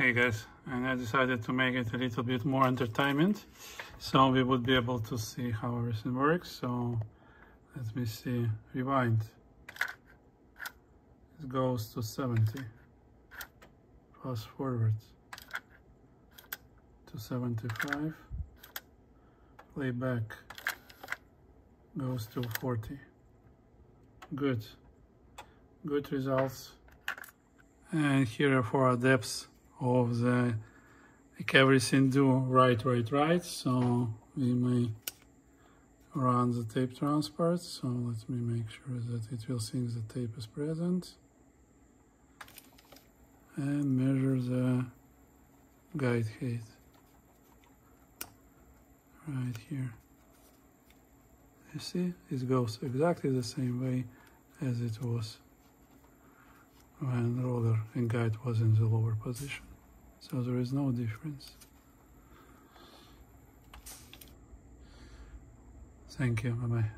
Hey guys, and I decided to make it a little bit more entertainment so we would be able to see how everything works. So let me see, rewind. It goes to 70. Fast forward to 75. Playback goes to 40. Good. Good results. And here are for our depths of the like everything do right right right. So we may run the tape transport. So let me make sure that it will think the tape is present. And measure the guide height. Right here. You see? It goes exactly the same way as it was when roller and guide was in the lower position so there is no difference. Thank you. Bye bye.